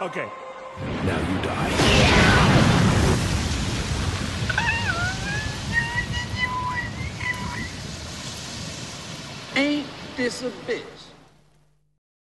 Okay. Now you die. Ain't this a bitch?